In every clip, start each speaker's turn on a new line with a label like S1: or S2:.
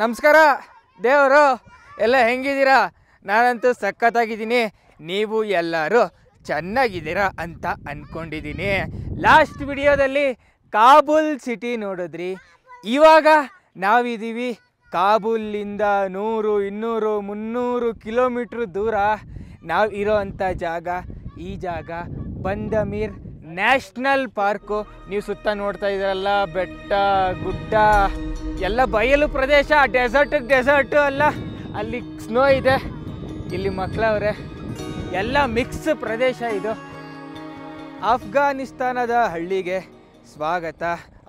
S1: ನಮಸ್ಕಾರ ದೇವರು ಎಲ್ಲ ಹೆಂಗಿದ್ದೀರಾ ನಾನಂತೂ ಸಖತ್ತಾಗಿದ್ದೀನಿ ನೀವು ಎಲ್ಲರೂ ಚೆನ್ನಾಗಿದ್ದೀರಾ ಅಂತ ಅಂದ್ಕೊಂಡಿದ್ದೀನಿ ಲಾಸ್ಟ್ ವಿಡಿಯೋದಲ್ಲಿ ಕಾಬೂಲ್ ಸಿಟಿ ನೋಡಿದ್ರಿ ಇವಾಗ ನಾವಿದ್ದೀವಿ ಕಾಬೂಲಿಂದ ನೂರು ಇನ್ನೂರು ಮುನ್ನೂರು ಕಿಲೋಮೀಟ್ರ್ ದೂರ ನಾವು ಇರೋ ಅಂಥ ಜಾಗ ಈ ಜಾಗ ಬಂದಮೀರ್ ನ್ಯಾಷನಲ್ ಪಾರ್ಕು ನೀವು ಸುತ್ತ ನೋಡ್ತಾ ಇದ್ರಲ್ಲ ಬೆಟ್ಟ ಗುಡ್ಡ ಎಲ್ಲ ಬಯಲು ಪ್ರದೇಶ ಡೆಸರ್ಟ್ ಡೆಸರ್ಟು ಅಲ್ಲ ಅಲ್ಲಿ ಸ್ನೋ ಇದೆ ಇಲ್ಲಿ ಮಕ್ಕಳವ್ರೆ ಎಲ್ಲ ಮಿಕ್ಸ್ ಪ್ರದೇಶ ಇದು ಆಫ್ಘಾನಿಸ್ತಾನದ ಹಳ್ಳಿಗೆ ಸ್ವಾಗತ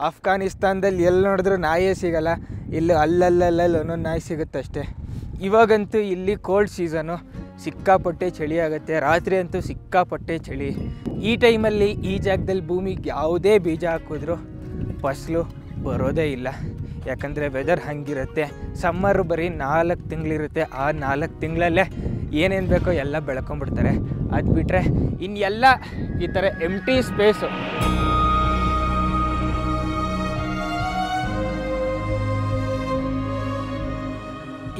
S1: ಆಫ್ಘಾನಿಸ್ತಾನದಲ್ಲಿ ಎಲ್ಲಿ ನೋಡಿದ್ರೂ ನಾಯೇ ಸಿಗಲ್ಲ ಇಲ್ಲಿ ಅಲ್ಲಲ್ಲಲ್ಲಲ್ಲಿ ಒಂದೊಂದು ನಾಯಿ ಸಿಗುತ್ತಷ್ಟೇ ಇವಾಗಂತೂ ಇಲ್ಲಿ ಕೋಲ್ಡ್ ಸೀಸನು ಸಿಕ್ಕಾಪಟ್ಟೆ ಚಳಿ ಆಗುತ್ತೆ ರಾತ್ರಿ ಅಂತೂ ಸಿಕ್ಕಾಪಟ್ಟೆ ಚಳಿ ಈ ಟೈಮಲ್ಲಿ ಈ ಜಾಗದಲ್ಲಿ ಭೂಮಿಗೆ ಯಾವುದೇ ಬೀಜ ಹಾಕಿದ್ರು ಫಸಲು ಬರೋದೇ ಇಲ್ಲ ಯಾಕಂದರೆ ವೆದರ್ ಹಂಗಿರುತ್ತೆ ಸಮ್ಮರ್ ಬರೀ ನಾಲ್ಕು ತಿಂಗಳಿರುತ್ತೆ ಆ ನಾಲ್ಕು ತಿಂಗಳಲ್ಲೇ ಏನೇನು ಬೇಕೋ ಎಲ್ಲ ಬೆಳ್ಕೊಂಬಿಡ್ತಾರೆ ಅದು ಬಿಟ್ಟರೆ ಇನ್ನೆಲ್ಲ ಈ ಥರ ಎಂಟಿ ಟಿ ಸ್ಪೇಸು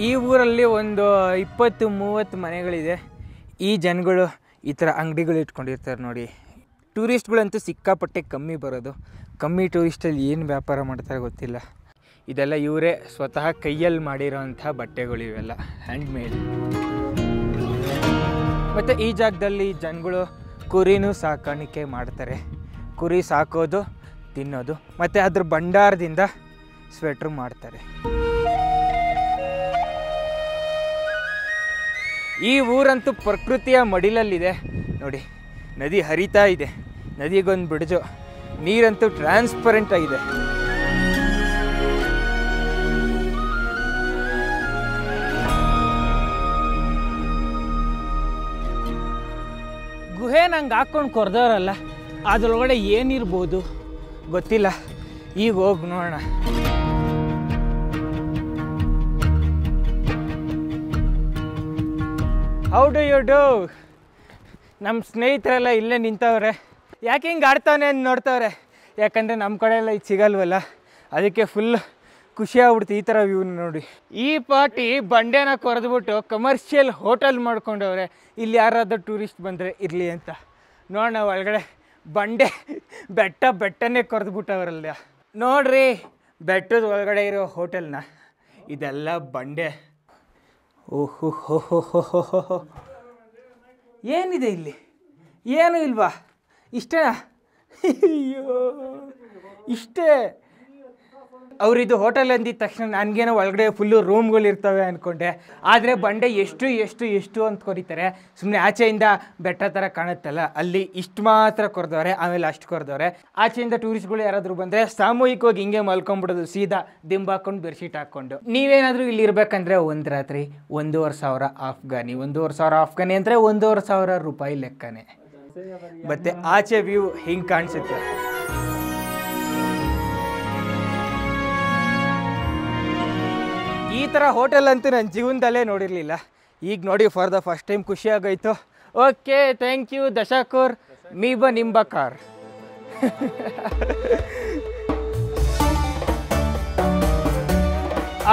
S1: ಈ ಊರಲ್ಲಿ ಒಂದು ಇಪ್ಪತ್ತು ಮೂವತ್ತು ಮನೆಗಳಿದೆ ಈ ಜನಗಳು ಈ ಥರ ಅಂಗಡಿಗಳು ಇಟ್ಕೊಂಡಿರ್ತಾರೆ ನೋಡಿ ಟೂರಿಸ್ಟ್ಗಳಂತೂ ಸಿಕ್ಕಾಪಟ್ಟೆ ಕಮ್ಮಿ ಬರೋದು ಕಮ್ಮಿ ಟೂರಿಸ್ಟಲ್ಲಿ ಏನು ವ್ಯಾಪಾರ ಮಾಡ್ತಾರೆ ಗೊತ್ತಿಲ್ಲ ಇದೆಲ್ಲ ಇವರೇ ಸ್ವತಃ ಕೈಯಲ್ಲಿ ಮಾಡಿರೋವಂಥ ಬಟ್ಟೆಗಳು ಇವೆಲ್ಲ ಹ್ಯಾಂಡ್ಮೇಡ್ ಮತ್ತು ಈ ಜಾಗದಲ್ಲಿ ಜನಗಳು ಕುರಿನೂ ಸಾಕಾಣಿಕೆ ಮಾಡ್ತಾರೆ ಕುರಿ ಸಾಕೋದು ತಿನ್ನೋದು ಮತ್ತು ಅದ್ರ ಭಂಡಾರದಿಂದ ಸ್ವೆಟ್ರ್ ಮಾಡ್ತಾರೆ ಈ ಊರಂತೂ ಪ್ರಕೃತಿಯ ಮಡಿಲಲ್ಲಿದೆ ನೋಡಿ ನದಿ ಹರಿತಾ ಇದೆ ನದಿಗೊಂದು ಬಿಡಜು ನೀರಂತೂ ಟ್ರಾನ್ಸ್ಪರೆಂಟ್ ಆಗಿದೆ ಗುಹೆ ನಂಗೆ ಹಾಕ್ಕೊಂಡು ಕೊರ್ದವ್ರಲ್ಲ ಅದರೊಳಗಡೆ ಏನಿರ್ಬೋದು ಗೊತ್ತಿಲ್ಲ ಈಗ ಹೋಗಿ ನೋಡೋಣ ಹೌ ಡು ಯು ಡೂ ನಮ್ಮ ಸ್ನೇಹಿತರೆಲ್ಲ ಇಲ್ಲೇ ನಿಂತವ್ರೆ ಯಾಕೆ ಹಿಂಗೆ ಆಡ್ತಾವೆ ಅಂತ ನೋಡ್ತವ್ರೆ ಯಾಕಂದರೆ ನಮ್ಮ ಕಡೆ ಎಲ್ಲ ಇದು ಸಿಗಲ್ವಲ್ಲ ಅದಕ್ಕೆ ಫುಲ್ ಖುಷಿ ಆಗ್ಬಿಡ್ತು ಈ ಥರ ವ್ಯೂನ ನೋಡಿ ಈ ಪಾರ್ಟಿ ಬಂಡೆನ ಕೊರೆದ್ಬಿಟ್ಟು ಕಮರ್ಷಿಯಲ್ ಹೋಟೆಲ್ ಮಾಡ್ಕೊಂಡವ್ರೆ ಇಲ್ಲಿ ಯಾರಾದರೂ ಟೂರಿಸ್ಟ್ ಬಂದರೆ ಇರಲಿ ಅಂತ ನೋಡೋಣ ಒಳಗಡೆ ಬಂಡೆ ಬೆಟ್ಟ ಬೆಟ್ಟನೇ ಕೊರೆದ್ಬಿಟ್ಟವ್ರಲ್ಲ ನೋಡ್ರಿ ಬೆಟ್ಟದ ಒಳಗಡೆ ಇರೋ ಹೋಟೆಲ್ನ ಇದೆಲ್ಲ ಬಂಡೆ ಓಹೋ ಏನಿದೆ ಇಲ್ಲಿ ಏನು ಇಲ್ವಾ ಇಷ್ಟೇನಾ ಅಯ್ಯೋ ಇಷ್ಟೇ ಅವ್ರಿದ್ದು ಹೋಟೆಲ್ ಅಂದಿದ ತಕ್ಷಣ ನನಗೇನೋ ಒಳಗಡೆ ಫುಲ್ಲು ರೂಮ್ಗಳು ಇರ್ತವೆ ಅಂದ್ಕೊಂಡೆ ಆದರೆ ಬಂಡೆ ಎಷ್ಟು ಎಷ್ಟು ಎಷ್ಟು ಅಂತ ಕೊರಿತಾರೆ ಸುಮ್ಮನೆ ಆಚೆಯಿಂದ ಬೆಟ್ಟ ಥರ ಕಾಣುತ್ತಲ್ಲ ಅಲ್ಲಿ ಇಷ್ಟು ಮಾತ್ರ ಕೊರೆದವ್ರೆ ಆಮೇಲೆ ಅಷ್ಟು ಕೊರೆದವ್ರೆ ಆಚೆಯಿಂದ ಟೂರಿಸ್ಟ್ಗಳು ಯಾರಾದರೂ ಬಂದರೆ ಸಾಮೂಹಿಕವಾಗಿ ಹಿಂಗೆ ಮಲ್ಕೊಂಡ್ಬಿಡೋದು ಸೀದಾ ಹಾಕೊಂಡು ಬೆರ್ಶೀಟ್ ಹಾಕ್ಕೊಂಡು ನೀವೇನಾದರೂ ಇಲ್ಲಿ ಇರಬೇಕಂದ್ರೆ ಒಂದು ರಾತ್ರಿ ಒಂದೂವರೆ ಸಾವಿರ ಆಫ್ಘಾನಿ ಒಂದೂವರೆ ಸಾವಿರ ಆಫ್ಘಾನಿ ಅಂದರೆ ಒಂದೂವರೆ ಸಾವಿರ ರೂಪಾಯಿ ಲೆಕ್ಕನೇ ಮತ್ತೆ ಆಚೆ ವ್ಯೂ ಹಿಂಗೆ ಕಾಣಿಸುತ್ತೆ ಥರ ಹೋಟೆಲ್ ಅಂತೂ ನನ್ನ ಜೀವನದಲ್ಲೇ ನೋಡಿರಲಿಲ್ಲ ಈಗ ನೋಡಿ ಫಾರ್ ದ ಫಸ್ಟ್ ಟೈಮ್ ಖುಷಿಯಾಗೋಯ್ತು ಓಕೆ ಥ್ಯಾಂಕ್ ಯು ದಶಾಕೂರ್ ಬ ನಿಂಬ ಕಾರ್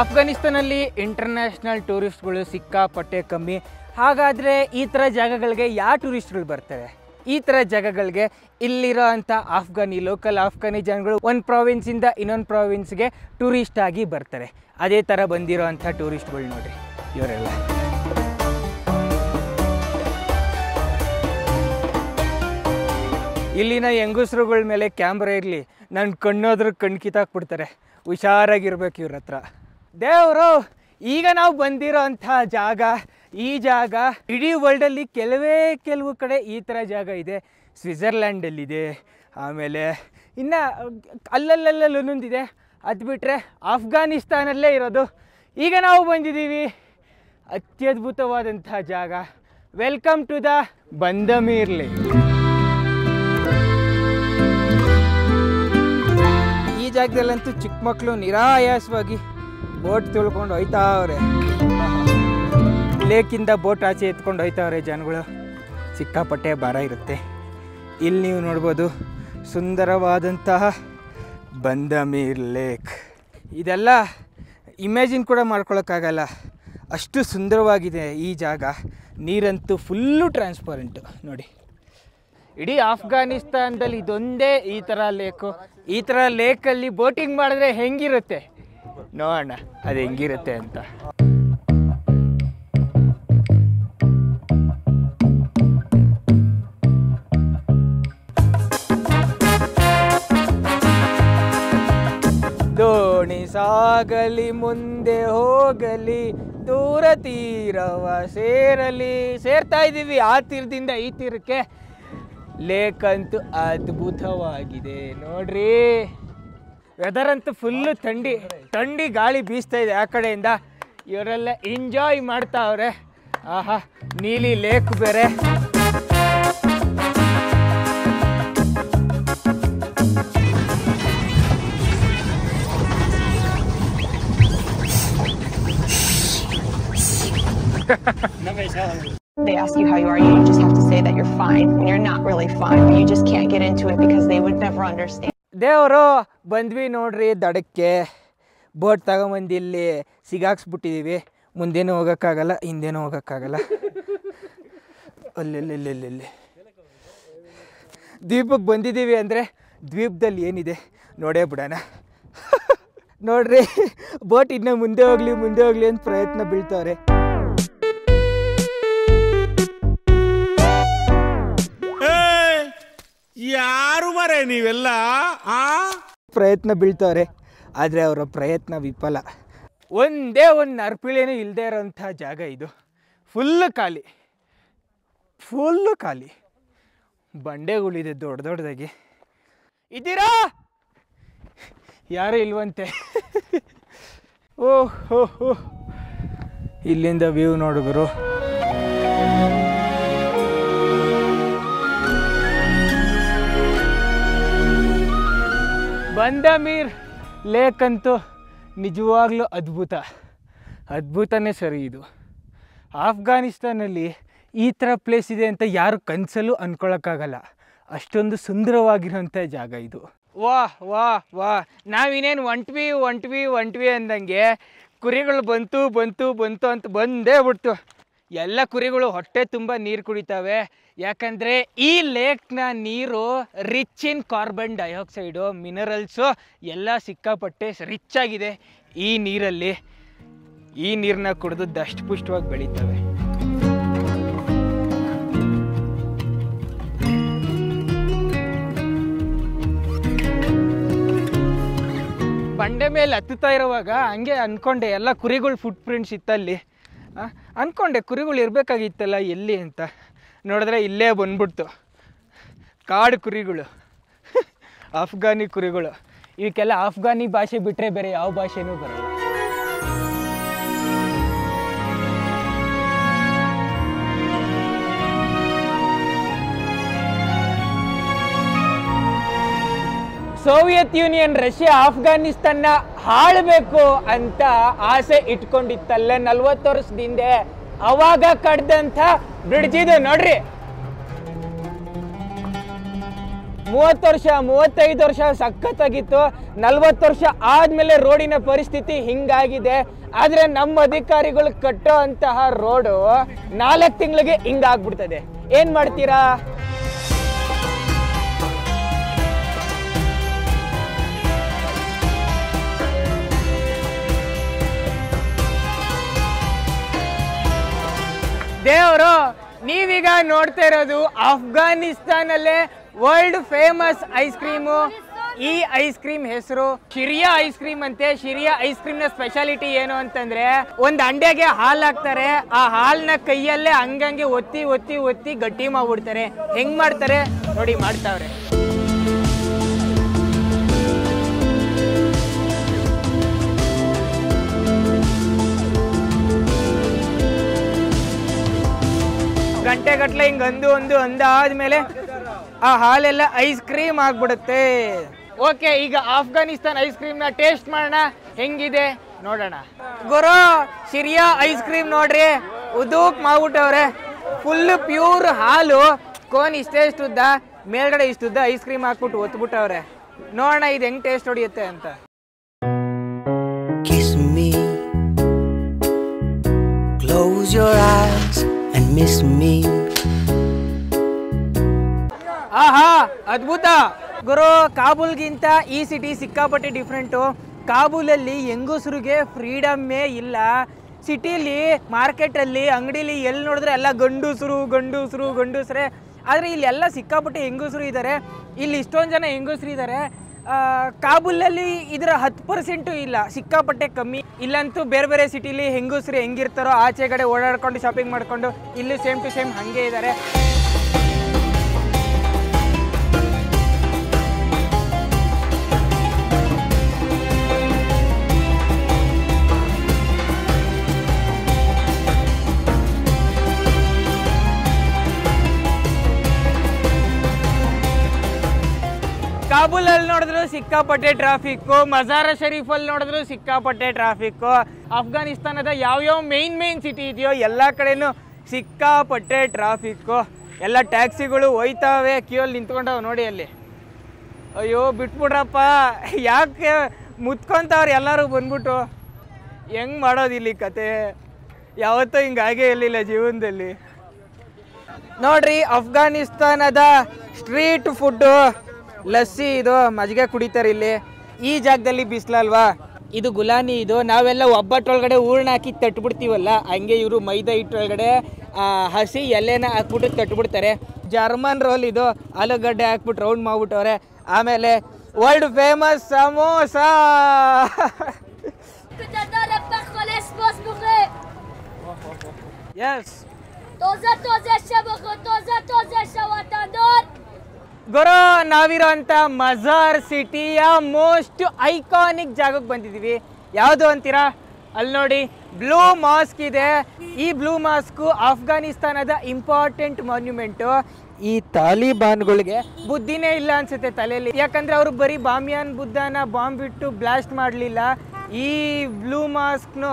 S1: ಆಫ್ಘಾನಿಸ್ತಾನಲ್ಲಿ ಇಂಟರ್ನ್ಯಾಷನಲ್ ಟೂರಿಸ್ಟ್ಗಳು ಸಿಕ್ಕಾಪಟ್ಟೆ ಕಮ್ಮಿ ಹಾಗಾದರೆ ಈ ಥರ ಜಾಗಗಳಿಗೆ ಯಾವ ಟೂರಿಸ್ಟ್ಗಳು ಬರ್ತಾರೆ ಈ ಥರ ಜಾಗಗಳಿಗೆ ಇಲ್ಲಿರೋ ಅಂಥ ಆಫ್ಘಾನಿ ಲೋಕಲ್ ಆಫ್ಘಾನಿ ಜನಗಳು ಒಂದು ಪ್ರಾವಿನ್ಸಿಂದ ಇನ್ನೊಂದು ಪ್ರಾವಿನ್ಸ್ಗೆ ಟೂರಿಸ್ಟ್ ಆಗಿ ಬರ್ತಾರೆ ಅದೇ ಥರ ಬಂದಿರೋ ಅಂಥ ಟೂರಿಸ್ಟ್ಗಳು ನೋಡಿರಿ ಇವರೆಲ್ಲ ಇಲ್ಲಿನ ಹೆಂಗಸ್ರುಗಳ ಮೇಲೆ ಕ್ಯಾಮ್ರಾ ಇರಲಿ ನನ್ನ ಕಣ್ಣೋದ್ರ ಕಣ್ಣು ಬಿಡ್ತಾರೆ ಹುಷಾರಾಗಿರ್ಬೇಕು ಇವ್ರ ಹತ್ರ ದೇವರು ಈಗ ನಾವು ಬಂದಿರೋ ಅಂಥ ಜಾಗ ಈ ಜಾಗ ಇಡೀ ವರ್ಲ್ಡಲ್ಲಿ ಕೆಲವೇ ಕೆಲವು ಕಡೆ ಈ ಥರ ಜಾಗ ಇದೆ ಸ್ವಿಟ್ಜರ್ಲ್ಯಾಂಡಲ್ಲಿದೆ ಆಮೇಲೆ ಇನ್ನು ಅಲ್ಲಲ್ಲಲ್ಲಿ ಒಂದೊಂದಿದೆ ಅದು ಬಿಟ್ಟರೆ ಅಫ್ಘಾನಿಸ್ತಾನಲ್ಲೇ ಇರೋದು ಈಗ ನಾವು ಬಂದಿದ್ದೀವಿ ಅತ್ಯದ್ಭುತವಾದಂತಹ ಜಾಗ ವೆಲ್ಕಮ್ ಟು ದ ಬಂದಮೀರ್ಲಿ ಈ ಜಾಗದಲ್ಲಂತೂ ಚಿಕ್ಕ ಮಕ್ಕಳು ನಿರಾಯಾಸವಾಗಿ ಬೋಟ್ ತೊಳ್ಕೊಂಡು ಹೋಯ್ತಾವ್ರೆ ಲೇಕಿಂದ ಬೋಟ್ ಆಚೆ ಎತ್ಕೊಂಡು ಹೋಯ್ತವ್ರೆ ಜನಗಳು ಸಿಕ್ಕಾಪಟ್ಟೆ ಭಾರ ಇರುತ್ತೆ ಇಲ್ಲಿ ನೀವು ನೋಡ್ಬೋದು ಸುಂದರವಾದಂತಹ ಬಂದಮೀರ್ ಲೇಕ್ ಇದೆಲ್ಲ ಇಮ್ಯಾಜಿನ್ ಕೂಡ ಮಾಡ್ಕೊಳಕ್ಕಾಗಲ್ಲ ಅಷ್ಟು ಸುಂದರವಾಗಿದೆ ಈ ಜಾಗ ನೀರಂತೂ ಫುಲ್ಲು ಟ್ರಾನ್ಸ್ಪರೆಂಟು ನೋಡಿ ಇಡೀ ಆಫ್ಘಾನಿಸ್ತಾನದಲ್ಲಿ ಇದೊಂದೇ ಈ ಥರ ಲೇಕು ಈ ಥರ ಲೇಕಲ್ಲಿ ಬೋಟಿಂಗ್ ಮಾಡಿದ್ರೆ ಹೆಂಗಿರುತ್ತೆ ನೋಡೋಣ ಅದು ಹೆಂಗಿರುತ್ತೆ ಅಂತ ಆಗಲಿ ಮುಂದೆ ಹೋಗಲಿ ದೂರ ತೀರವ ಸೇರಲಿ ಸೇರ್ತಾ ಇದ್ದೀವಿ ಆ ತೀರದಿಂದ ಈ ತೀರಕ್ಕೆ ಅಂತೂ ಅದ್ಭುತವಾಗಿದೆ ನೋಡ್ರಿ ವೆದರ್ ಅಂತೂ ಫುಲ್ಲು ಥಂಡಿ ಥಂಡಿ ಗಾಳಿ ಬೀಸ್ತಾ ಇದೆ ಆ ಕಡೆಯಿಂದ ಇವರೆಲ್ಲ ಎಂಜಾಯ್ ಮಾಡ್ತಾ ಆಹಾ ನೀಲಿ ಲೇಕ್ ಬೇರೆ They ask you how you are, you just have to say that you're fine And you're not really fine, but you just can't get into it because they would never understand. ದೇವರು ಬಂದ್ವಿ ನೋಡ್ರಿ ದಡಕ್ಕೆ boat ತಗೊಂಬಂದು ಇಲ್ಲಿ ಸಿಗಾಕ್ಸ್ಬಿಟ್ಟಿದ್ದೀವಿ ಮುಂದೇನೂ ಹೋಗೋಕ್ಕಾಗಲ್ಲ ಹಿಂದೇನೂ ಹೋಗೋಕ್ಕಾಗಲ್ಲ ಅಲ್ಲೆಲ್ಲೆಲ್ಲೆಲ್ಲೆಲ್ಲಿ ದ್ವೀಪಕ್ಕೆ ಬಂದಿದ್ದೀವಿ ಅಂದರೆ ದ್ವೀಪದಲ್ಲಿ ಏನಿದೆ ನೋಡೇ ಬಿಡೋಣ ನೋಡ್ರಿ ಬೋಟ್ ಇನ್ನೂ ಮುಂದೆ ಹೋಗಲಿ ಮುಂದೆ ಹೋಗಲಿ ಅಂತ ಪ್ರಯತ್ನ ಬೀಳ್ತಾವ್ರೆ ಯಾರು ಮರೆ ನೀವೆಲ್ಲ ಆ ಪ್ರಯತ್ನ ಬೀಳ್ತವ್ರೆ ಆದರೆ ಅವರ ಪ್ರಯತ್ನ ವಿಫಲ ಒಂದೇ ಒಂದು ನರ್ಪಿಳೇನೂ ಇಲ್ಲದೆ ಇರೋಂಥ ಜಾಗ ಇದು ಫುಲ್ಲು ಖಾಲಿ ಫುಲ್ಲು ಖಾಲಿ ಬಂಡೆಗಳಿದೆ ದೊಡ್ಡ ದೊಡ್ಡದಾಗಿ ಇದ್ದೀರಾ ಯಾರು ಇಲ್ವಂತೆ ಓಹ್ ಹೋ ಇಲ್ಲಿಂದ ವ್ಯೂ ನೋಡಿದ್ರು ಬಂದಮೀರ್ ಲೇಕ್ ಅಂತೂ ನಿಜವಾಗ್ಲೂ ಅದ್ಭುತ ಅದ್ಭುತನೇ ಸರಿ ಇದು ಆಫ್ಘಾನಿಸ್ತಾನಲ್ಲಿ ಈ ಥರ ಪ್ಲೇಸ್ ಇದೆ ಅಂತ ಯಾರು ಕನಸಲ್ಲೂ ಅಂದ್ಕೊಳ್ಳೋಕ್ಕಾಗಲ್ಲ ಅಷ್ಟೊಂದು ಸುಂದರವಾಗಿರುವಂಥ ಜಾಗ ಇದು ವಾ ವಾ ವಾ ನಾವಿನ್ನೇನು ಒಂಟ್ವಿ ಒಂಟ್ವಿ ಒಂಟ್ವಿ ಅಂದಂಗೆ ಕುರಿಗಳು ಬಂತು ಬಂತು ಬಂತು ಅಂತ ಬಂದೇ ಬಿಡ್ತು ಎಲ್ಲ ಕುರಿಗಳು ಹೊಟ್ಟೆ ತುಂಬ ನೀರು ಕುಡಿತಾವೆ ಯಾಕಂದರೆ ಈ ಲೇಕ್ನ ನೀರು rich in carbon dioxide minerals ಎಲ್ಲ ಸಿಕ್ಕಾಪಟ್ಟೆ ರಿಚ್ ಆಗಿದೆ ಈ ನೀರಲ್ಲಿ ಈ ನೀರನ್ನ ಕುಡಿದು ದಷ್ಟಪುಷ್ಟವಾಗಿ ಪುಷ್ಟವಾಗಿ ಬೆಳೀತವೆ ಬಂಡೆ ಮೇಲೆ ಹತ್ತುತ್ತಾ ಇರುವಾಗ ಹಂಗೆ ಅಂದ್ಕೊಂಡೆ ಎಲ್ಲ ಕುರಿಗಳು ಫುಟ್ ಪ್ರಿಂಟ್ಸ್ ಇತ್ತಲ್ಲಿ ಅಂದ್ಕೊಂಡೆ ಕುರಿಗಳು ಇರಬೇಕಾಗಿತ್ತಲ್ಲ ಎಲ್ಲಿ ಅಂತ ನೋಡಿದ್ರೆ ಇಲ್ಲೇ ಬಂದ್ಬಿಡ್ತು ಕಾಡು ಕುರಿಗಳು ಅಫ್ಘಾನಿ ಕುರಿಗಳು ಇವಕ್ಕೆಲ್ಲ ಆಫ್ಘಾನಿ ಭಾಷೆ ಬಿಟ್ಟರೆ ಬೇರೆ ಯಾವ ಭಾಷೆನೂ ಬರಲ್ಲ ಸೋವಿಯತ್ ಯೂನಿಯನ್ ರಷ್ಯಾ ಆಫ್ಘಾನಿಸ್ತಾನ ಹಾಳಬೇಕು ಅಂತ ಆಸೆ ಇಟ್ಕೊಂಡಿತ್ತಲ್ಲ ನಲ್ವತ್ತು ವರ್ಷದ ಅವಾಗ ಕಡ್ದಂತ ಬ್ರಿಡ್ಜ್ ಇದು ನೋಡ್ರಿ ಮೂವತ್ತು ವರ್ಷ ಮೂವತ್ತೈದು ವರ್ಷ ಸಖತ್ತಾಗಿತ್ತು ನಲ್ವತ್ತು ವರ್ಷ ಆದಮೇಲೆ ರೋಡಿನ ಪರಿಸ್ಥಿತಿ ಹಿಂಗಾಗಿದೆ ಆದ್ರೆ ನಮ್ಮ ಅಧಿಕಾರಿಗಳು ಕಟ್ಟೋ ಅಂತಹ ರೋಡು ನಾಲ್ಕು ತಿಂಗಳಿಗೆ ಹಿಂಗಾಗ್ಬಿಡ್ತದೆ ಏನ್ ಮಾಡ್ತೀರಾ ದೇವರು ನೀವೀಗ ನೋಡ್ತಾ ಇರೋದು ಅಫ್ಘಾನಿಸ್ತಾನಲ್ಲೇ ವರ್ಲ್ಡ್ ಫೇಮಸ್ ಐಸ್ ಕ್ರೀಮು ಈ ಐಸ್ ಕ್ರೀಮ್ ಹೆಸರು ಶಿರಿಯಾ ಐಸ್ ಕ್ರೀಮ್ ಅಂತೆ ಶಿರಿಯ ಐಸ್ ಕ್ರೀಮ್ ನ ಸ್ಪೆಷಾಲಿಟಿ ಏನು ಅಂತಂದ್ರೆ ಒಂದ್ ಅಂಡೆಗೆ ಹಾಲ್ ಹಾಕ್ತಾರೆ ಆ ಹಾಲ್ನ ಕೈಯಲ್ಲೇ ಹಂಗಂಗೆ ಒತ್ತಿ ಒತ್ತಿ ಒತ್ತಿ ಗಟ್ಟಿ ಮಾಡ್ಬಿಡ್ತಾರೆ ಹೆಂಗ್ ಮಾಡ್ತಾರೆ ನೋಡಿ ಮಾಡ್ತಾವ್ರೆ ಗಂಟೆ ಹಿಂಗೆ ಅಂದು ಒಂದು ಅಂದಾದ್ಮೇಲೆ ಆ ಹಾಲೆಲ್ಲ ಐಸ್ ಕ್ರೀಮ್ ಆಗ್ಬಿಡುತ್ತೆ ಓಕೆ ಈಗ ಆಫ್ಘಾನಿಸ್ತಾನ್ ಐಸ್ ಕ್ರೀಮ್ನ ಟೇಸ್ಟ್ ಮಾಡೋಣ ಹೆಂಗಿದೆ ನೋಡೋಣ ಗುರು ಸಿರಿಯಾ ಐಸ್ ಕ್ರೀಮ್ ನೋಡ್ರಿ ಉದೂಕ್ ಮಾಡ್ಬಿಟ್ಟವ್ರೆ ಫುಲ್ ಪ್ಯೂರ್ ಹಾಲು ಕೋನ್ ಇಷ್ಟೇ ಇಷ್ಟುದ್ದ ಮೇಲ್ಗಡೆ ಇಷ್ಟುದ್ದ ಐಸ್ ಕ್ರೀಮ್ ಹಾಕ್ಬಿಟ್ಟು ಒತ್ಬಿಟ್ಟವ್ರೆ ನೋಡೋಣ ಇದು ಹೆಂಗೆ ಟೇಸ್ಟ್ ಹೊಡಿಯುತ್ತೆ ಅಂತ Close your eyes and miss me. ಆಹಾ ಅದ್ಭುತ ಗುರು ಕಾಬೂಲ್ಗಿಂತ ಈ ಸಿಟಿ ಸಿಕ್ಕಾಪಟ್ಟೆ ಡಿಫ್ರೆಂಟು ಕಾಬೂಲಲ್ಲಿ ಹೆಂಗಸರಿಗೆ ಫ್ರೀಡಮ್ಮೇ ಇಲ್ಲ ಸಿಟಿಲಿ ಮಾರ್ಕೆಟಲ್ಲಿ ಅಂಗಡಿಲಿ ಎಲ್ಲಿ ನೋಡಿದ್ರೆ ಎಲ್ಲ ಗಂಡಸರು ಗಂಡಸರು ಗಂಡಸರೇ ಆದರೆ ಇಲ್ಲಿ ಎಲ್ಲ ಸಿಕ್ಕಾಪಟ್ಟೆ ಹೆಂಗಸರು ಇದ್ದಾರೆ ಇಲ್ಲಿ ಇಷ್ಟೊಂದು ಜನ ಹೆಂಗಸರು ಇದ್ದಾರೆ ಕಾಬೂಲಲ್ಲಿ ಇದರ ಹತ್ತು ಪರ್ಸೆಂಟು ಇಲ್ಲ ಸಿಕ್ಕಾಪಟ್ಟೆ ಕಮ್ಮಿ ಇಲ್ಲಂತೂ ಬೇರೆ ಬೇರೆ ಸಿಟಿಲಿ ಹೆಂಗಸ್ರು ಹೆಂಗಿರ್ತಾರೋ ಆಚೆಗಡೆ ಓಡಾಡ್ಕೊಂಡು ಶಾಪಿಂಗ್ ಮಾಡಿಕೊಂಡು ಇಲ್ಲೂ ಸೇಮ್ ಟು ಸೇಮ್ ಹಾಗೆ ಇದ್ದಾರೆ ಸಿಕ್ಕಾಪಟ್ಟೆ ಟ್ರಾಫಿಕ್ಕು ಮಜಾರ ಶರೀಫಲ್ಲಿ ನೋಡಿದ್ರು ಸಿಕ್ಕಾಪಟ್ಟೆ ಟ್ರಾಫಿಕ್ಕು ಅಫ್ಘಾನಿಸ್ತಾನದ ಯಾವ್ಯಾವ ಮೇನ್ ಮೇನ್ ಸಿಟಿ ಇದೆಯೋ ಎಲ್ಲ ಕಡೆನೂ ಸಿಕ್ಕಾಪಟ್ಟೆ ಟ್ರಾಫಿಕ್ಕು ಎಲ್ಲ ಟ್ಯಾಕ್ಸಿಗಳು ಹೋಯ್ತಾವೆ ಕ್ಯೂಲ್ ಅಲ್ಲಿ ನೋಡಿ ಅಲ್ಲಿ ಅಯ್ಯೋ ಬಿಟ್ಬಿಡ್ರಪ್ಪ ಯಾಕೆ ಮುತ್ಕೊಂತವ್ರು ಎಲ್ಲರೂ ಬಂದ್ಬಿಟ್ಟು ಹೆಂಗೆ ಮಾಡೋದು ಇಲ್ಲಿ ಕತೆ ಯಾವತ್ತೂ ಹಿಂಗಾಗೇ ಇರಲಿಲ್ಲ ಜೀವನದಲ್ಲಿ ನೋಡ್ರಿ ಅಫ್ಘಾನಿಸ್ತಾನದ ಸ್ಟ್ರೀಟ್ ಫುಡ್ಡು ಲಸ್ಸಿ ಇದು ಮಜ್ಜಿಗೆ ಕುಡಿತಾರೆ ಇಲ್ಲಿ ಈ ಜಾಗದಲ್ಲಿ ಬಿಸಿಲಲ್ವಾ ಇದು ಗುಲಾನಿ ಇದು ನಾವೆಲ್ಲ ಒಬ್ಬಟ್ಟೊಳಗಡೆ ಹೂರ್ಣ ಹಾಕಿ ತಟ್ಬಿಡ್ತೀವಲ್ಲ ಹಂಗೆ ಇವರು ಮೈದಾ ಹಿಟ್ಟೊಳಗಡೆ ಹಸಿ ಎಲೆನ ಹಾಕ್ಬಿಟ್ಟು ತಟ್ಬಿಡ್ತಾರೆ ಜರ್ಮನ್ ರೋಲ್ ಇದು ಆಲೂಗಡ್ಡೆ ಹಾಕ್ಬಿಟ್ಟು ರೌಂಡ್ ಮಾಡ್ಬಿಟ್ಟವ್ರೆ ಆಮೇಲೆ ವರ್ಲ್ಡ್ ಫೇಮಸ್ ಸಮೋಸಾ ಎಸ್ ಗೊರೋ ನಾವಿರೋಂಥ ಮಜಾರ್ ಸಿಟಿಯ ಮೋಸ್ಟ್ ಐಕಾನಿಕ್ ಜಾಗಕ್ಕೆ ಬಂದಿದ್ದೀವಿ ಯಾವುದು ಅಂತೀರಾ ಅಲ್ಲಿ ನೋಡಿ ಬ್ಲೂ ಮಾಸ್ಕ್ ಇದೆ ಈ ಬ್ಲೂ ಮಾಸ್ಕು ಆಫ್ಘಾನಿಸ್ತಾನದ ಇಂಪಾರ್ಟೆಂಟ್ ಮಾನ್ಯುಮೆಂಟು ಈ ತಾಲಿಬಾನ್ಗಳಿಗೆ ಬುದ್ಧಿನೇ ಇಲ್ಲ ಅನ್ಸುತ್ತೆ ತಲೆಯಲ್ಲಿ ಯಾಕಂದರೆ ಅವರು ಬರೀ ಬಾಮಿಯಾನ್ ಬುದ್ಧನ ಬಾಂಬ್ ಬಿಟ್ಟು ಬ್ಲಾಸ್ಟ್ ಮಾಡಲಿಲ್ಲ ಈ ಬ್ಲೂ ಮಾಸ್ಕ್ನು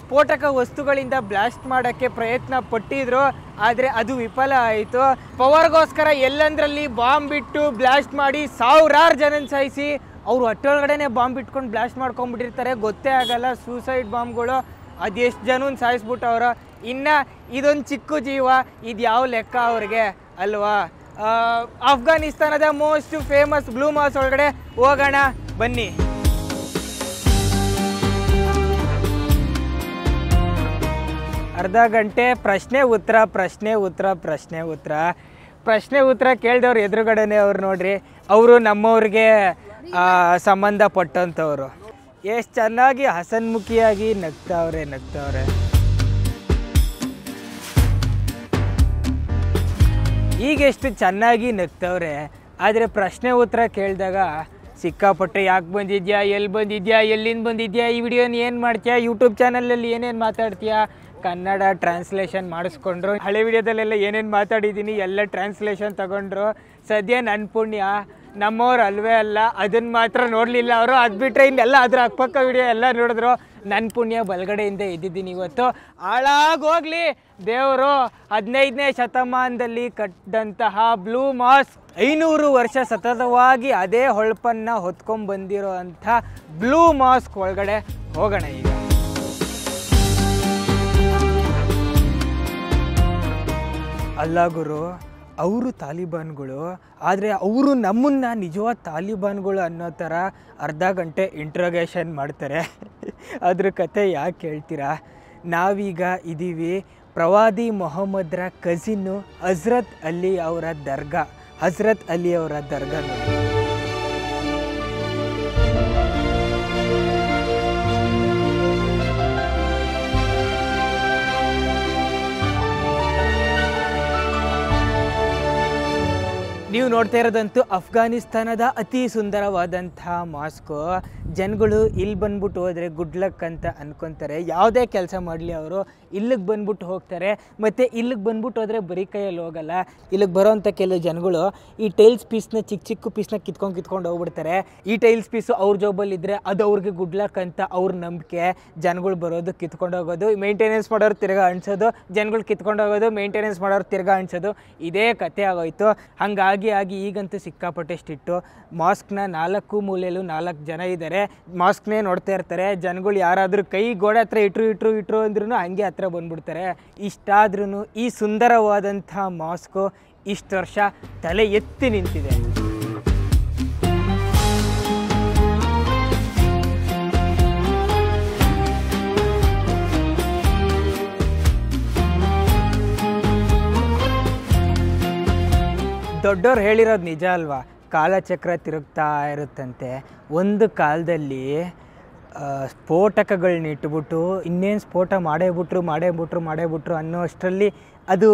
S1: ಸ್ಫೋಟಕ ವಸ್ತುಗಳಿಂದ ಬ್ಲಾಸ್ಟ್ ಮಾಡೋಕ್ಕೆ ಪ್ರಯತ್ನ ಪಟ್ಟಿದ್ರು ಆದರೆ ಅದು ವಿಫಲ ಆಯಿತು ಪವರ್ಗೋಸ್ಕರ ಎಲ್ಲಂದ್ರಲ್ಲಿ ಬಾಂಬ್ ಬಿಟ್ಟು ಬ್ಲಾಸ್ಟ್ ಮಾಡಿ ಸಾವಿರಾರು ಜನ ಸಾಯಿಸಿ ಅವರು ಅಟ್ಟೊಳಗಡೆನೆ ಬಾಂಬ್ ಇಟ್ಕೊಂಡು ಬ್ಲಾಸ್ಟ್ ಮಾಡ್ಕೊಂಡ್ಬಿಟ್ಟಿರ್ತಾರೆ ಗೊತ್ತೇ ಆಗಲ್ಲ ಸೂಸೈಡ್ ಬಾಂಬ್ಗಳು ಅದೆಷ್ಟು ಜನನ ಸಾಯಿಸ್ಬಿಟ್ಟವರು ಇನ್ನು ಇದೊಂದು ಚಿಕ್ಕ ಜೀವ ಇದು ಯಾವ ಲೆಕ್ಕ ಅವ್ರಿಗೆ ಅಲ್ವಾ ಅಫ್ಘಾನಿಸ್ತಾನದ ಮೋಸ್ಟ್ ಫೇಮಸ್ ಬ್ಲೂ ಮಾಸ್ ಒಳಗಡೆ ಹೋಗೋಣ ಬನ್ನಿ ಅರ್ಧ ಗಂಟೆ ಪ್ರಶ್ನೆ ಉತ್ತರ ಪ್ರಶ್ನೆ ಉತ್ತರ ಪ್ರಶ್ನೆ ಉತ್ತರ ಪ್ರಶ್ನೆ ಉತ್ತರ ಕೇಳಿದವ್ರು ಎದುರುಗಡೆನೇ ಅವ್ರು ನೋಡ್ರಿ ಅವರು ನಮ್ಮವ್ರಿಗೆ ಸಂಬಂಧಪಟ್ಟಂಥವ್ರು ಎಷ್ಟು ಚೆನ್ನಾಗಿ ಹಸನ್ಮುಖಿಯಾಗಿ ನಗ್ತಾವ್ರೆ ಈಗ ಎಷ್ಟು ಚೆನ್ನಾಗಿ ನಗ್ತವ್ರೆ ಆದರೆ ಪ್ರಶ್ನೆ ಉತ್ತರ ಕೇಳಿದಾಗ ಸಿಕ್ಕಾಪಟ್ಟೆ ಯಾಕೆ ಬಂದಿದ್ಯಾ ಎಲ್ಲಿ ಬಂದಿದ್ಯಾ ಎಲ್ಲಿಂದ ಬಂದಿದ್ಯಾ ಈ ವಿಡಿಯೋನ ಏನು ಮಾಡ್ತೀಯಾ ಯೂಟ್ಯೂಬ್ ಚಾನಲಲ್ಲಿ ಏನೇನು ಮಾತಾಡ್ತೀಯಾ ಕನ್ನಡ ಟ್ರಾನ್ಸ್ಲೇಷನ್ ಮಾಡಿಸ್ಕೊಂಡ್ರು ಹಳೆ ವಿಡಿಯೋದಲ್ಲೆಲ್ಲ ಏನೇನು ಮಾತಾಡಿದ್ದೀನಿ ಎಲ್ಲ ಟ್ರಾನ್ಸ್ಲೇಷನ್ ತಗೊಂಡ್ರು ಸದ್ಯ ನನ್ನ ಪುಣ್ಯ ನಮ್ಮವ್ರು ಅಲ್ವೇ ಅಲ್ಲ ಅದನ್ನು ಮಾತ್ರ ನೋಡಲಿಲ್ಲ ಅವರು ಅದು ಬಿಟ್ಟರೆ ಇನ್ನೆಲ್ಲ ಅದ್ರ ಅಕ್ಕಪಕ್ಕ ವಿಡಿಯೋ ಎಲ್ಲ ನೋಡಿದ್ರು ನನ್ನ ಪುಣ್ಯ ಬಲಗಡೆಯಿಂದ ಇದ್ದಿದ್ದೀನಿ ಇವತ್ತು ಹಾಳಾಗೋಗ್ಲಿ ದೇವರು ಹದಿನೈದನೇ ಶತಮಾನದಲ್ಲಿ ಕಟ್ಟಿದಂತಹ ಬ್ಲೂ ಮಾಸ್ಕ್ ಐನೂರು ವರ್ಷ ಸತತವಾಗಿ ಅದೇ ಹೊಳಪನ್ನು ಹೊತ್ಕೊಂಡು ಬಂದಿರೋ ಅಂಥ ಬ್ಲೂ ಮಾಸ್ಕ್ ಒಳಗಡೆ ಹೋಗೋಣ ಈಗ ಅಲ್ಲ ಗುರು ಅವರು ತಾಲಿಬಾನ್ಗಳು ಆದರೆ ಅವರು ನಮ್ಮನ್ನು ನಿಜವಾದ ತಾಲಿಬಾನ್ಗಳು ಅನ್ನೋ ಥರ ಅರ್ಧ ಗಂಟೆ ಇಂಟ್ರೋಗೇಷನ್ ಮಾಡ್ತಾರೆ ಅದ್ರ ಕತೆ ಯಾಕೆ ಹೇಳ್ತೀರಾ ನಾವೀಗ ಇದ್ದೀವಿ ಪ್ರವಾದಿ ಮೊಹಮ್ಮದ್ರ ಕಝಿನ್ನು ಹಜ್ರತ್ ಅಲಿ ಅವರ ದರ್ಗಾ ಹಜ್ರತ್ ಅಲಿ ಅವರ ದರ್ಗಾ ನೀವು ನೋಡ್ತಾ ಇರೋದಂತೂ ಅಫ್ಘಾನಿಸ್ತಾನದ ಅತಿ ಸುಂದರವಾದಂಥ ಮಾಸ್ಕೋ ಜನಗಳು ಇಲ್ಲಿ ಬಂದ್ಬಿಟ್ಟು ಹೋದರೆ ಗುಡ್ ಲಕ್ ಅಂತ ಅನ್ಕೊತಾರೆ ಯಾವುದೇ ಕೆಲಸ ಮಾಡಲಿ ಅವರು ಇಲ್ಲಿಗೆ ಬಂದ್ಬಿಟ್ಟು ಹೋಗ್ತಾರೆ ಮತ್ತು ಇಲ್ಲಿಗೆ ಬಂದ್ಬಿಟ್ಟು ಹೋದರೆ ಬರೀ ಕೈಯಲ್ಲಿ ಹೋಗಲ್ಲ ಇಲ್ಲಿಗೆ ಬರೋವಂಥ ಕೆಲವು ಜನಗಳು ಈ ಟೈಲ್ಸ್ ಪೀಸ್ನ ಚಿಕ್ಕ ಚಿಕ್ಕ ಪೀಸ್ನ ಕಿತ್ಕೊಂಡು ಕಿತ್ಕೊಂಡು ಹೋಗ್ಬಿಡ್ತಾರೆ ಈ ಟೈಲ್ಸ್ ಪೀಸು ಅವ್ರ ಇದ್ದರೆ ಅದು ಅವ್ರಿಗೆ ಗುಡ್ ಲಕ್ ಅಂತ ಅವ್ರ ನಂಬಿಕೆ ಜನಗಳು ಬರೋದು ಕಿತ್ಕೊಂಡು ಹೋಗೋದು ಮೇಂಟೆನೆನ್ಸ್ ಮಾಡೋರು ತಿರ್ಗಾ ಅನ್ಸೋದು ಜನಗಳು ಕಿತ್ಕೊಂಡು ಹೋಗೋದು ಮೇಂಟೆನೆನ್ಸ್ ಮಾಡೋರು ತಿರ್ಗಾ ಅನ್ಸೋದು ಇದೇ ಕತೆ ಆಗೋಯಿತು ಹಾಗಾಗಿ ಆಗಿ ಆಗಿ ಈಗಂತೂ ಸಿಕ್ಕಾಪಟ್ಟೆ ಸ್ಟಿಟ್ಟು ಮಾಸ್ಕ್ನ ನಾಲ್ಕು ಮೂಲೆಯಲ್ಲೂ ನಾಲ್ಕು ಜನ ಇದ್ದಾರೆ ಮಾಸ್ಕ್ನೇ ನೋಡ್ತಾ ಇರ್ತಾರೆ ಜನಗಳು ಯಾರಾದರೂ ಕೈ ಗೋಡೆ ಹತ್ರ ಇಟ್ರು ಇಟ್ರು ಇಟ್ರು ಅಂದ್ರೂ ಹಂಗೆ ಹತ್ರ ಬಂದ್ಬಿಡ್ತಾರೆ ಇಷ್ಟಾದ್ರೂ ಈ ಸುಂದರವಾದಂಥ ಮಾಸ್ಕು ಇಷ್ಟು ವರ್ಷ ತಲೆ ಎತ್ತಿ ನಿಂತಿದೆ ದೊಡ್ಡವ್ರು ಹೇಳಿರೋದು ನಿಜ ಅಲ್ವಾ ಕಾಲಚಕ್ರ ತಿರುಗ್ತಾ ಇರುತ್ತಂತೆ ಒಂದು ಕಾಲದಲ್ಲಿ ಸ್ಫೋಟಕಗಳನ್ನ ಇಟ್ಬಿಟ್ಟು ಇನ್ನೇನು ಸ್ಫೋಟ ಮಾಡೇ ಬಿಟ್ರು ಮಾಡೇಬಿಟ್ರು ಮಾಡೇ ಬಿಟ್ರು ಅನ್ನೋ ಅಷ್ಟರಲ್ಲಿ ಅದು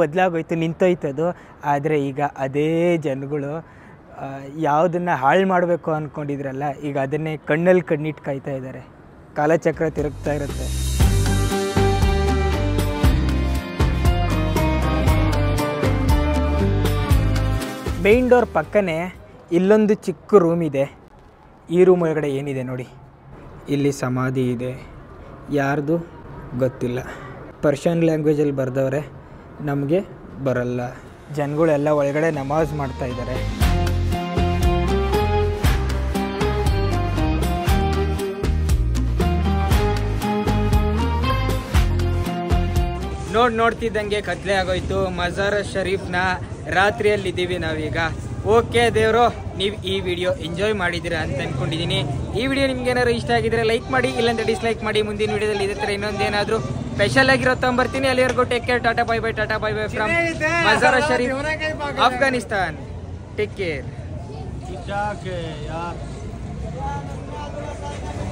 S1: ಬದಲಾಗೋಯ್ತು ನಿಂತೋಯ್ತದು ಆದರೆ ಈಗ ಅದೇ ಜನಗಳು ಯಾವುದನ್ನು ಹಾಳು ಮಾಡಬೇಕು ಅಂದ್ಕೊಂಡಿದ್ರಲ್ಲ ಈಗ ಅದನ್ನೇ ಕಣ್ಣಲ್ಲಿ ಕಣ್ಣಿಟ್ಟು ಕಾಯ್ತಾ ಇದ್ದಾರೆ ಕಾಲಚಕ್ರ ತಿರುಗ್ತಾ ಇರುತ್ತೆ ಮೇನ್ ಡೋರ್ ಪಕ್ಕನೇ ಇಲ್ಲೊಂದು ಚಿಕ್ಕ ರೂಮ್ ಇದೆ ಈ ರೂಮ್ ಒಳಗಡೆ ಏನಿದೆ ನೋಡಿ ಇಲ್ಲಿ ಸಮಾಧಿ ಇದೆ ಯಾರ್ದು ಗೊತ್ತಿಲ್ಲ ಪರ್ಷಿಯನ್ ಲ್ಯಾಂಗ್ವೇಜಲ್ಲಿ ಬರೆದವ್ರೆ ನಮಗೆ ಬರಲ್ಲ ಜನಗಳೆಲ್ಲ ಒಳಗಡೆ ನಮಾಜ್ ಮಾಡ್ತಾ ಇದ್ದಾರೆ ನೋಡಿ ನೋಡ್ತಿದ್ದಂಗೆ ಕತ್ಲೆ ಆಗೋಯ್ತು ಮಜಾರ್ ಶರೀಫ್ನ ರಾತ್ರಿಯಲ್ಲಿದ್ದೀವಿ ನಾವೀಗ ಓಕೆ ದೇವರು ನೀವು ಈ ವಿಡಿಯೋ ಎಂಜಾಯ್ ಮಾಡಿದ್ದೀರಾ ಅಂತ ಅಂದ್ಕೊಂಡಿದ್ದೀನಿ ಈ ವಿಡಿಯೋ ನಿಮ್ಗೆ ಏನಾದ್ರು ಇಷ್ಟ ಆಗಿದ್ರೆ ಲೈಕ್ ಮಾಡಿ ಇಲ್ಲಾಂದ್ರೆ ಡಿಸ್ಲೈಕ್ ಮಾಡಿ ಮುಂದಿನ ವಿಡಿಯೋದಲ್ಲಿ ಇದೇ ಥರ ಇನ್ನೊಂದೇನಾದರೂ ಸ್ಪೆಷಲ್ ಆಗಿರೋ ತಗೊಂಬರ್ತೀನಿ ಅಲ್ಲಿವರೆಗೂ take care tata bye bye tata bye bye from Mazar Sharif Afghanistan take care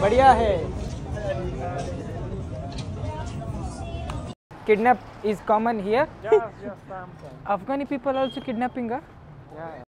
S1: ಬಡಿಯಾ hey kidnap is common here. Yes, yes, Afghani people also kidnapping, huh? Yeah,